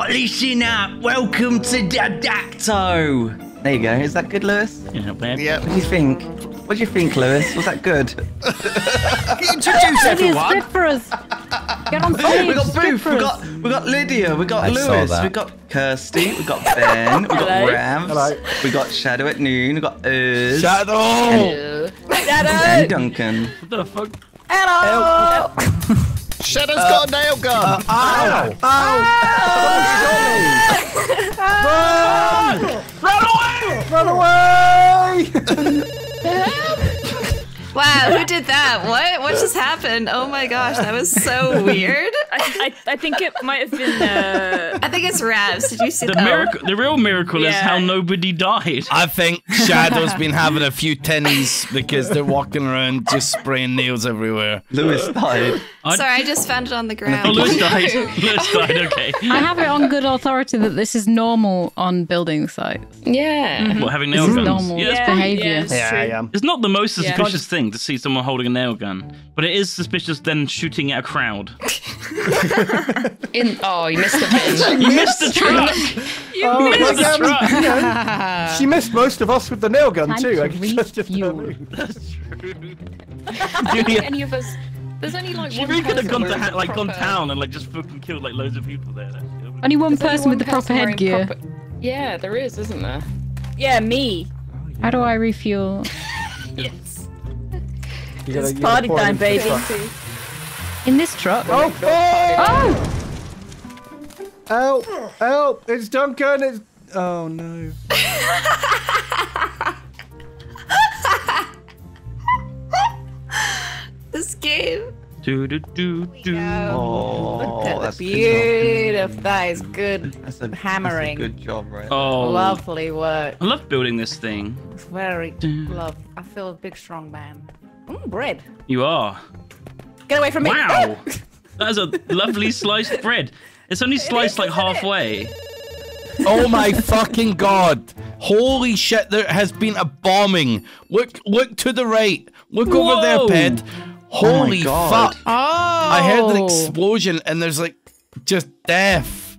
Oh, listen up. Welcome to Deducto. There you go. Is that good, Lewis? Yeah, not bad. Yeah. What do you think? What do you think, Lewis? Was that good? Introduce Lydia's everyone. good for us. Get on stage. we got Bouphe. We got we got Lydia. We got I Lewis. that. We got Kirsty. We got Ben. We got Hello. Ravs. Hello. We got Shadow at noon. We got Uz. Shadow! And Duncan. What the fuck? Hello. Shadow's got a nail gun. Uh, oh. Ow! Oh. ow Run! Run away! Run away! Wow, who did that? What? What just happened? Oh my gosh, that was so weird. I, I, I think it might have been. Uh, I think it's Ravs. Did you see The that? miracle, the real miracle is how nobody died. I think Shadow's been having a few tinnies because they're walking around just spraying nails everywhere. Lewis died. I- Sorry, I just found it on the ground. Oh, Lewis died. Lewis died. Okay. I have it on good authority that this is normal on building sites. yeah. What having nail This is guns? normal Yeah, it's, Yeah. behaviour. it's Yeah, true. yeah. it's not the most Yeah. suspicious thing to see someone holding a nail gun, but it is suspicious then shooting at a crowd. In, oh, you missed the bit. You missed the truck. Oh, missed well, the yeah, truck. you know, she missed most of us with the nail gun Time too. to I guess that's just refuel. Julia, any of us. There's only like she one really could have gone to wearing ha- like gone town and like just fucking killed like loads of people there. Only one there's only person with one the proper person wearing headgear. proper- Yeah, there is, isn't there? Yeah, me. How do I refuel? Yes. You gotta- It's you gotta party time, baby. Truck. In this truck? Oh, oh! Oh! Help! Help! It's Duncan! It's. Oh no. This game. Do do do do. Oh, Look at that's the good job. beautiful. That is good. That's a hammering. That's a good job, right? Oh, Lovely work. I love building this thing. It's very love. I feel a big, strong man. Mm, bread. You are. Get away from me. Wow, ah! that is a lovely sliced bread. It's only sliced like halfway. Oh my fucking god! Holy shit! There has been a bombing. Look, look to the right. Look over there, Whoa. Ped. Oh Holy God. fuck! Oh. I heard an explosion and there's like just death.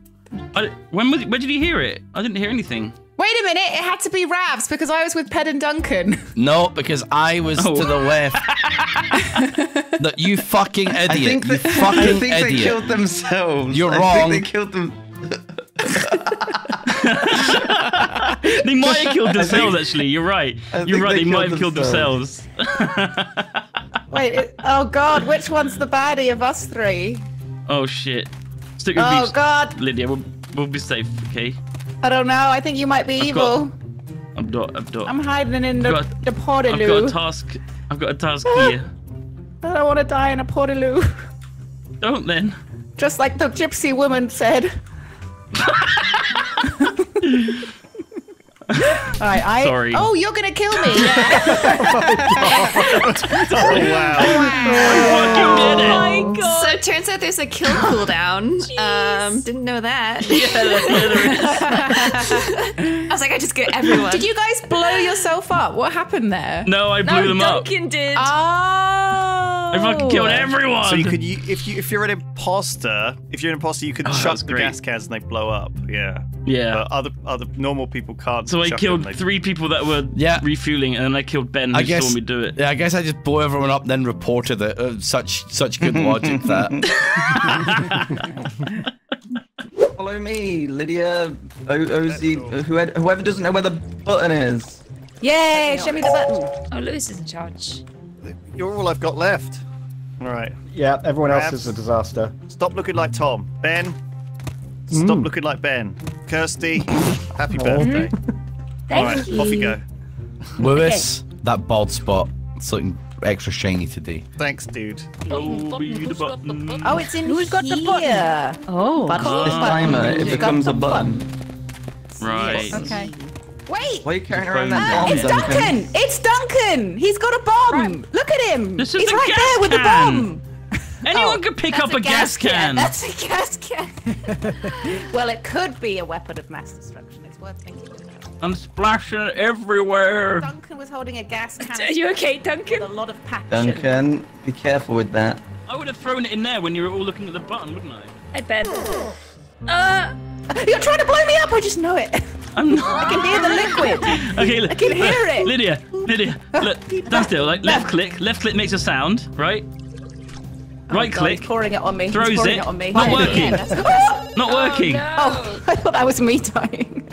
I, when was, where did you hear it? I didn't hear anything. Wait a minute. It had to be Ravs because I was with Ped and Duncan. No, because I was Oh. to the left. that you fucking idiot! I think, you they, fucking I think they killed themselves. You're I wrong. Think they killed them. They might have killed themselves. Actually, you're right. You're right. they They, might have killed themselves. themselves. Wait. It, oh God. Which one's the baddie of us three? oh shit. Stick with Oh me, God. Lydia. We'll, we'll be safe. Okay. I don't know. I think you might be I've got- evil. I'm not. I'm not. I'm hiding in the, got, the I've got a task. I've got a task Ah. here. I don't want to die in a portaloo. Don't then. Just like the gypsy woman said. Alright, I. Sorry. Oh, you're gonna kill me. Fucking did it. my god. So it turns out there's a kill cooldown. Um, didn't know that. Yeah, I was like, I just get everyone. Did you guys blow yourself up? What happened there? No, I blew No, them up. Duncan did. Oh. I fucking killed everyone. So you could, you, if you if you're an imposter, if you're an imposter, you can Oh, chuck the great. gas cans and they blow up. Yeah. Yeah. But other other normal people can't. so I killed them, they- three people that were Yeah. refueling, and then I killed Ben, who I guess. saw me do it. Yeah, I guess I just blew everyone up, and then reported it. Uh, such such good logic that. Follow me, Lydia, o- Osie, whoever, whoever doesn't know where the button is. Yay! Show me the button. Oh, Lewis is in charge. You're all I've got left. All right. Yeah, everyone else is a disaster. Stop looking like Tom. Ben. Stop Mm. looking like Ben. Kirsty. Happy Oh. birthday. Thank all right. you. Off you go. Lewis, that bald spot, it's looking extra shiny today. Thanks, dude. Oh, be the button. Oh, it's in Who's got the here. Oh. Button. This timer, it You've becomes a the button. Right. Okay. Wait. Why are you carrying around Ah, that bomb, It's Duncan. It's Duncan. He's got a bomb. Look at him. This is He's a right gas there with the can. bomb. Anyone Oh, could pick up a gas can. That's a gas can. well, it could be a weapon of mass destruction. It's worth thinking about. I'm splashing everywhere. Duncan was holding a gas can. Are you okay, With Duncan? a lot of passion. Duncan, be careful with that. I would have thrown it in there when you were all looking at the button, wouldn't I? I bet. Uh, You're trying to blow me up. I just know it. I'm not. I can hear the liquid. Okay, I can hear it. Lydia, Lydia, look, stand still. Like left click, left click makes a sound, right? Right Oh, God, click, He's pouring it on me. He's throws pouring it. it on me. Not working. yeah, that's- not working. Oh, I thought that was me dying.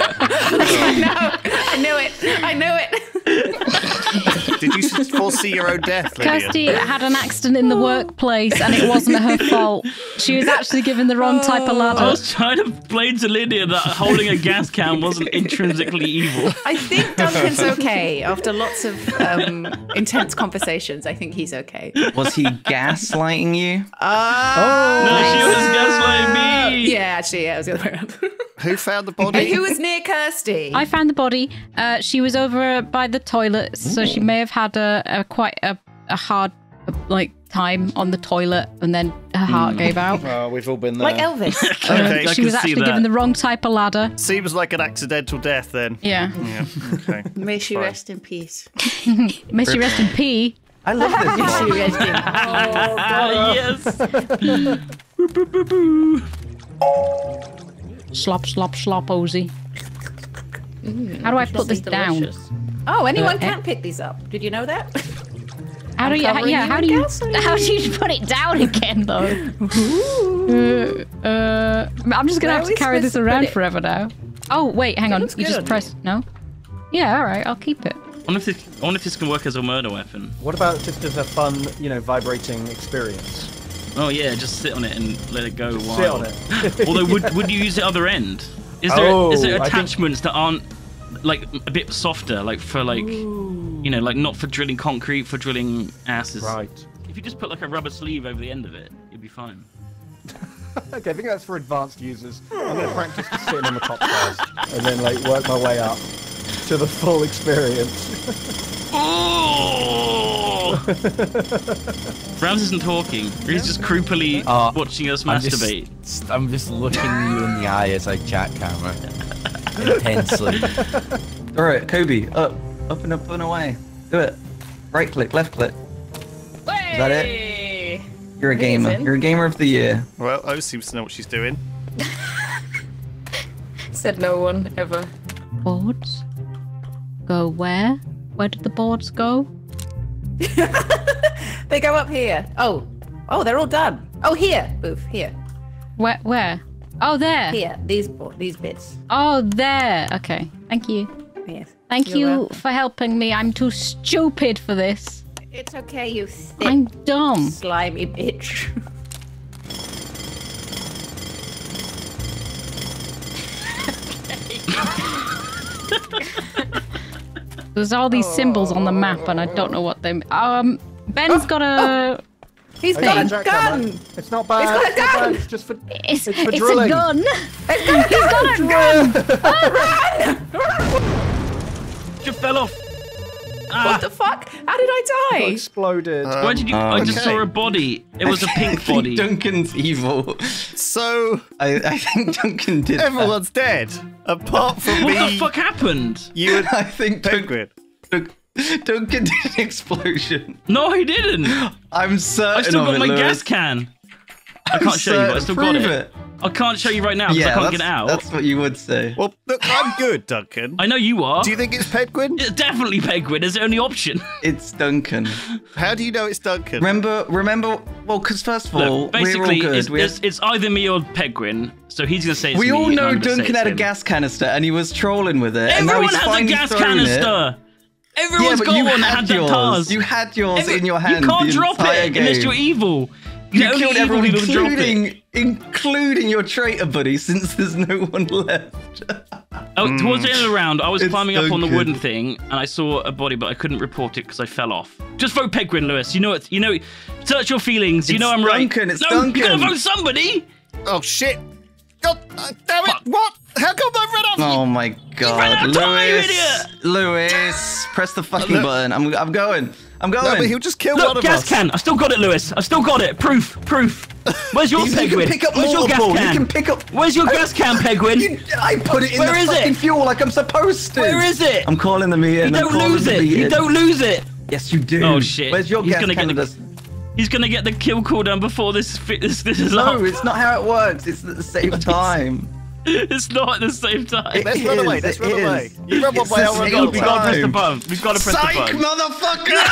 I know. I knew it. I knew it. Did you foresee your own death, Lydia? Kirsty had an accident in the workplace and it wasn't her fault. She was actually given the wrong type of I was trying to explain to Lydia that holding a gas can wasn't intrinsically evil. I think Duncan's okay after lots of um, intense conversations. I think he's okay. Was he gaslighting you? Oh No, she was gaslighting me. Yeah, actually, yeah, it was the other way around. Who found the body? who was near Kirsty? I found the body. Uh, she was over by the toilet, so she may have had a, a quite a, a hard like time on the toilet, and then her heart gave out. Oh, we've all been there. like Elvis. Uh, Okay, I she was actually that. given the wrong type of ladder. Seems like an accidental death then. Yeah. Yeah. Okay. May she Fine. rest in peace. May she rest in pee. I love this. May she rest in yes. Boo, boo, boo, boo. Slop, slop, slop, Osie. How do I put this down? Oh, anyone Uh, can pick these up. Did you know that? How do you? covering Yeah, how do you? How do you put it down again, though? uh, uh, I'm just gonna Where have to carry this supposed to put around it? forever now. Oh wait, hang on. You good just on press no. Yeah, all right. I'll keep it. I wonder, if this, I wonder if this can work as a murder weapon. What about just as a fun, you know, vibrating experience? Oh yeah, just sit on it and let it go Sit on it. Although, would would you use the other end? Is there Oh, is there I think- attachments that aren't like a bit softer, like for like you know, like not for drilling concrete, for drilling asses? right. If you just put like a rubber sleeve over the end of it, you'd be fine. Okay, I think that's for advanced users. I'm going to practice just sitting on the top first, and then like work my way up to the full experience. Ravs isn't talking. He's just creepily Uh, watching us I'm just- masturbate. I'm just looking you in the eye as I chat camera. Intensely. All right, Kobe, up, up and up and away. Do it. Right click, left click. Is that it? You're a gamer. Amazing. You're a gamer of the year. Well, O seems to know what she's doing. Said no one ever. Boards go where? Where did the boards go? They go up here. Oh, oh, they're all done. Oh, here, Bouphe, here, Where? Where? Oh, there. here. These bo- these bits. Oh, there. Okay. Thank you. Yes. Thank You're you welcome. for helping me. I'm too stupid for this. It's okay, you thick, I'm dumb. slimy bitch. There's all these symbols on the map, and I don't know what they. Um, Ben's got a. He's I got got a gun. It's not bad. He's got a it's not bad, gun! It's just for. It's, It's for it's a drilling. gun. He's got a gun. You fell off. What the fuck? How did I Got die? exploded. Uh, why did you? I just okay. saw a body. It was a pink I think body. Duncan's evil. So I, I think Duncan did. that. everyone's dead, apart from What me, the fuck happened? you, and I think Dun- Pedguin. Dun- Duncan did an explosion. No, he didn't. I'm certain I still of got it, my Lewis. gas can. I can't show you, but I still got prove it. I can't show you right now because Yeah, I can't get it out. that's what you would say. Well, look, I'm good, Duncan. I know you are. Do you think it's Pedguin? It's definitely Pedguin. It's the only option. It's Duncan. How do you know it's Duncan? Remember, remember. Well, because first of all, Look, we're all good. it's, it's, it's either me or Pedguin. So he's gonna say it's we me, all know I'm gonna say Duncan it's had a gas canister and he was trolling with it. Everyone he's has a gas thrown It. canister. Everyone's yeah, but got you one that had had yours. cars. You had yours Every- in your hand. You can't the drop it game. unless you're evil. You The killed everyone, people can drop it. including including your traitor buddy, since there's no one left. Oh, towards the end of the round, I was It's climbing up so on the good. wooden thing, and I saw a body, but I couldn't report it because I fell off. Just vote Pedguin, Lewis. You know it. You know. Search your feelings. You It's know I'm right. Duncan, it's no, you gotta Duncan. vote somebody. Oh shit! God uh, damn it! Fuck. What? How come I ran off? Oh my god, out of time, you Lewis! Lewis, press the fucking Look. button. I'm, I'm going. I'm going. No, but he'll just kill one Look, of gas us. can. I still got it, Lewis. I still got it. Proof. Proof. Where's your You- you Pedguin? can pick up Where's your gas multiple. You can? can pick up. Where's your gas can, Pedguin? You- I put it in Where the is fucking it? fuel like I'm supposed to. Where is it? I'm calling the meeting. you don't lose it. You don't lose it. Yes, you do. Oh, shit. Where's your He's gas gonna get the- canister? He's gonna get the kill cooldown before this fi- this, this is No, up. it's not how it works. It's at the same time. It's not at the same time. It Let's run away. is, Let's it run is. away. You run one It's way, the I'll run same the we way. gotta press the button. We've gotta press Psych, the button. motherfucker!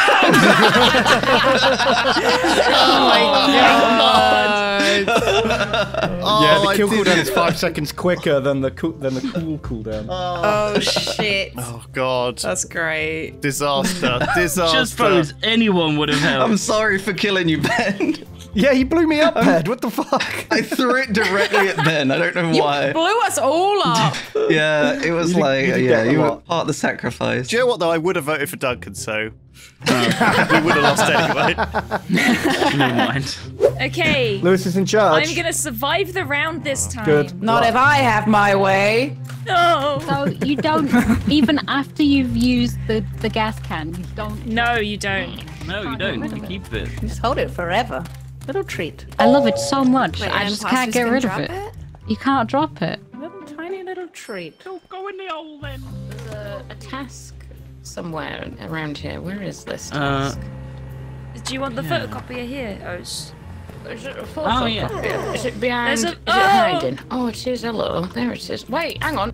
Oh, oh yeah, the oh, I kill did cooldown it. is five seconds quicker than the cool than the cool cooldown. Oh shit. Oh god. That's great. Disaster. Disaster. Just suppose anyone would have helped. I'm sorry for killing you, Ben. Yeah, he blew me up, um, Ped. What the fuck? I threw it directly at Ben. I don't know why. He blew us all up. Yeah, it was You did- like, you did yeah, you were lot. part of the sacrifice. Do you know what though? I would have voted for Duncan, so um, we would have lost anyway. Never mind. Okay. Lewis is in charge. I'm gonna survive the round this time. Good. Not if I have my way. No. So you don't even after you've used the the gas can, you don't. No, you don't. No, you don't. You keep it. Just hold it forever. Little treat. I love it so much. Wait, I just can't get rid of drop it. You can't drop it. Little tiny little treat. Go in the hole then. There's a, a task somewhere around here. Where is this Uh, task? Do you want the photocopier here, Oz? is it a oh, yeah. photocopy? Is it behind? There's a- Is it oh! hiding? Oh, it is. Hello. There it is. Wait, hang on.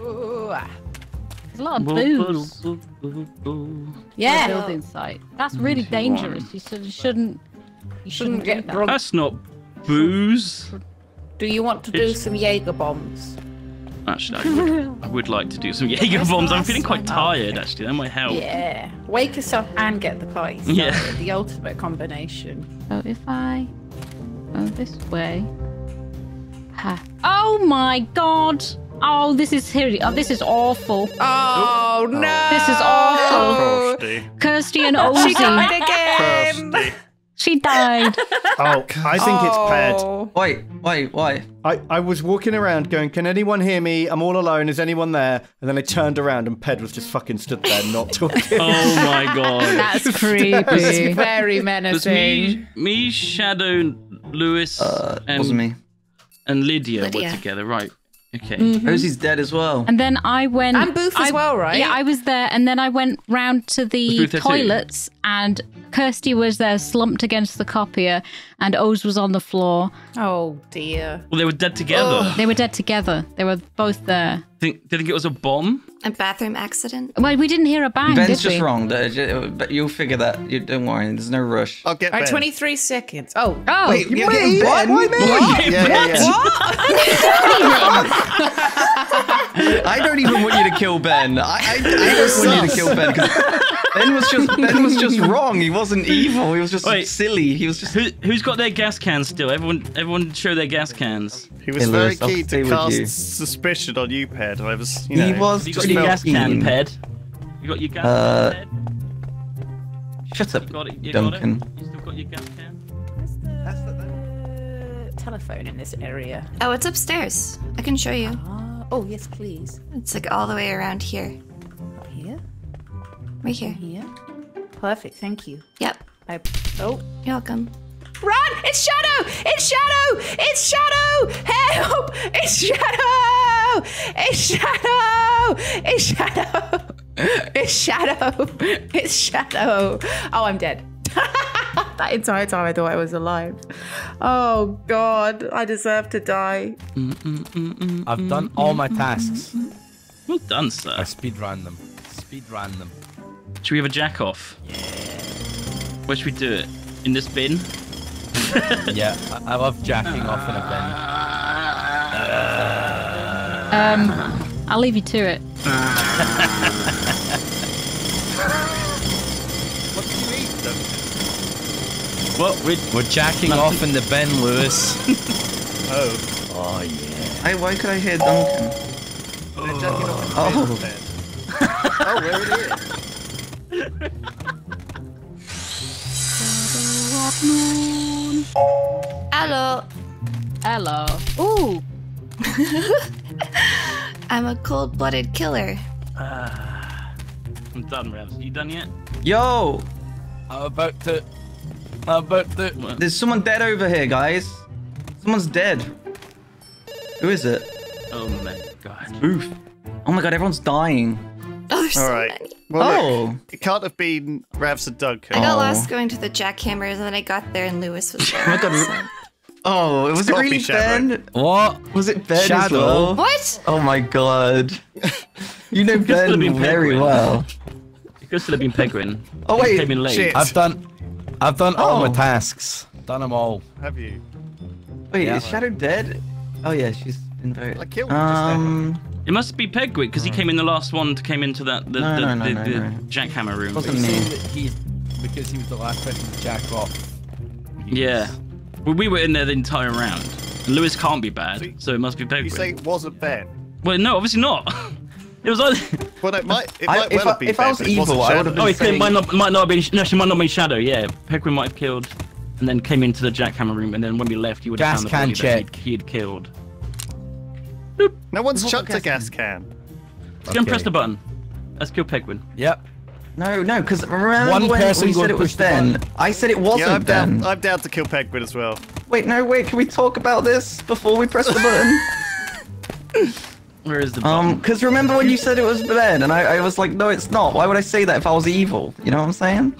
Ooh, ah. There's a lot of booze. Yeah. building site. That's really dangerous. You should, you shouldn't. You shouldn't get do that. drunk. That's not booze. Do you want to do some Jaeger bombs? Actually, I would, I would like to do some Jaeger bombs. I'm feeling quite tired, actually. That might help. Yeah. Wake us up and get the party started. Yeah. The ultimate combination. So if I go this way. Ha. Oh my god! Oh, this is here. Oh, this is awful. Oh no! This is awful. Kirsty. Kirsty and She died again. Kirsty. She died. Oh, I think it's Ped. Oh. Wait, wait, why? I, I was walking around going, Can anyone hear me? I'm all alone. Is anyone there? And then I turned around and Ped was just fucking stood there not talking. Oh my god. That's creepy. Very It was menacing. me, me, Shadow, Lewis, Uh, and, wasn't me. and Lydia, Lydia. were together. Right. Okay. Mm-hmm. Osie's dead as well. And then I went. And Bouphe as I- well, right? Yeah, I was there, and then I went round to the Bouphe there too? toilets, and Kirsty was there, slumped against the copier, and Oz was on the floor. Oh dear. Well, they were dead together. They were dead together. They were both there. Think, do you think it was a bomb? A bathroom accident? Well, we didn't hear a bang, Ben's did just we? wrong, though, ju- uh, but you'll figure that. You don't worry. There's no rush. I'll get All right, Ben. 23 seconds. Oh. Oh, Wait, you're me? getting Ben? Why me? Yeah, yeah, yeah. I don't even want you to kill Ben. I, I, I don't want you to kill Ben because Ben was just Ben was just wrong. He wasn't evil. He was just Wait. silly. He was just. Who, who's got their gas cans still? Everyone, everyone, show their gas cans. He was Hey, very Lewis, I'll keen to cast suspicion on you, Ped. I was, you know. He was You got your gas can. Ped. You got your gas Uh, can, Ped. Shut up, You got it. You got Duncan. it. You still got your gas can. Uh, telephone in this area. Oh, it's upstairs. I can show you. Ah, oh, yes, please. It's like all the way around here. Here? Right here. Here? Perfect, thank you. Yep. I, oh. You're welcome. Run! It's Shadow! It's Shadow! It's Shadow! Help! It's Shadow! It's Shadow! It's Shadow! It's Shadow! It's Shadow! Oh, I'm dead. that entire time I thought I was alive. Oh god, I deserve to die. I've done all my tasks. Well done, sir. I sir. speedrun them. Speedrun them. Should we have a jack off? Yeah. Where should we do it? In this bin? Yeah, I, I love jacking off in a um, I'll leave you to it. Well, we bin. We're jacking off in the Ben Lewis. Oh. Oh yeah. I, why could I hear Duncan? Oh, Oh, where it is. Hello. Hello. Ooh. I'm a cold-blooded killer. Ah. I'm done, Ravs. You done yet? yo! I'm about to. I'm about to. There's someone dead over here, guys. Someone's dead. Who is it? Oh my god. Bouphe. Oh my god, everyone's dying. Oh, there's All so right. many. Well, Oh. look, it can't have been Ravs and Duncan. I got Oh. lost going to the jackhammer, and then I got there, and Lewis was there. Oh my God, so- Oh, was it gotta be really Shadow. Ben? What? Was it Ben as well? What? Oh my god. You know Ben very Pedguin. well. It could still have been Pedguin. Oh, He wait, came in late. shit. I've done. I've done all Oh. my tasks. Done them all. Have you? Wait, Yeah. is Shadow dead? Oh yeah, she's been very. I killed him just. Um, It must be Pedguin because he came in the last one to came into that the, No, the, no, no, the, no, the no. jackhammer room. Wasn't me. saying he's because he was the last person to jack off. Yeah. Well, we were in there the entire round. And Lewis can't be bad, So- so it must be Pedguin. You say it wasn't Ben? Well, no, obviously not. It was either. Well, it might. It might if well I- have been if I Ben, was it wasn't evil, I would've been Oh, it saying- might not might not have been. No, she might not have been Shadow. Yeah, Pedguin might have killed, and then came into the jackhammer room, and then when we left, he would have Gas found the can body that check. he'd, he had killed. No one's chucked a gas can. Let's go and press the button. Let's kill Pedguin. Yep. No, no, because remember One when person we said it was push the Ben? button. I said it wasn't Yeah, I'm Ben. down. I'm down to kill Pedguin as well. Wait, no, wait. Can we talk about this before we press the button? Where is the um, button? because remember when you said it was Ben, and I, I was like, no, it's not. Why would I say that if I was evil? You know what I'm saying?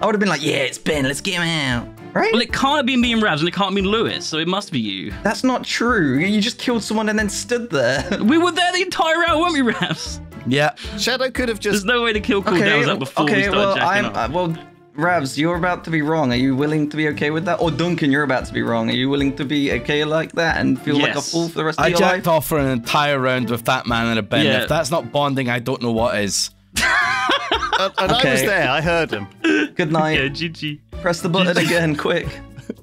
I would have been like, yeah, it's Ben. Let's get him out. Right? well, it can't have been me and Ravs, and it can't be Lewis, so it must be you. That's not true. You just killed someone and then stood there. We were there the entire round, weren't we, Ravs? Yeah. Shadow could have just. There's no way to kill cooldowns up before we okay, started well, jacking I'm up. uh, well, Ravs, you're about to be wrong. Are you willing to be okay with that? Or Duncan, you're about to be wrong. Are you willing to be okay like that and feel like a fool for the rest I of your life? I jacked off for an entire round with that man and a Ben. Yeah. If that's not bonding, I don't know what is. and and I was there. I heard him. Good night. yeah, GG. Press the button again, quick.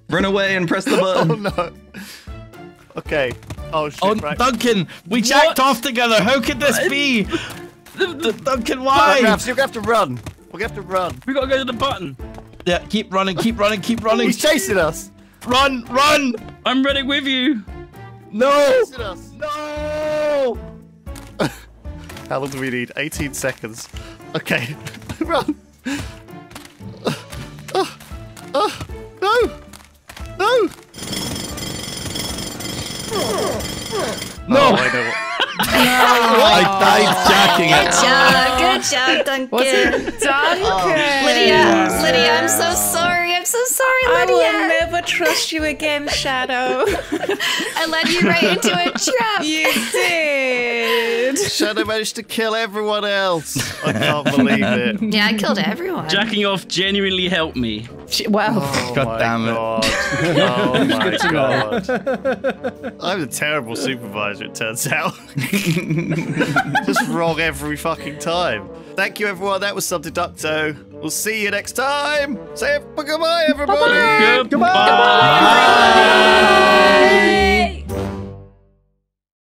Run away and press the oh, button. Oh no. Okay. Oh shit. Oh, right. Duncan, we jacked off together. How could this be? Duncan, why? Right, Ravs, you're gonna have to run. We're gonna have to run. We gotta go to the button. Yeah, keep running, keep running, keep oh, running. He's chasing us. Run, run! I'm running with you. No! Chasing us. No! How long do we need? 18 seconds. Okay. Run. Oh, I know what. I died jacking Good it. job, good job, Duncan. Was it Duncan? Oh. Lydia, Lydia, I'm so sorry. I'm so sorry, Lydia. I will never trust you again, Shadow. I led you right into a trap. you did. Shadow managed to kill everyone else. I can't believe it. Yeah, I killed everyone. Jacking off genuinely helped me. Well, Oh God my damn it. God. Oh my god. I'm a terrible supervisor, it turns out. Just wrong every fucking time. Thank you, everyone. That was Subdeducto. We'll see you next time. Say goodbye, everybody. Goodbye.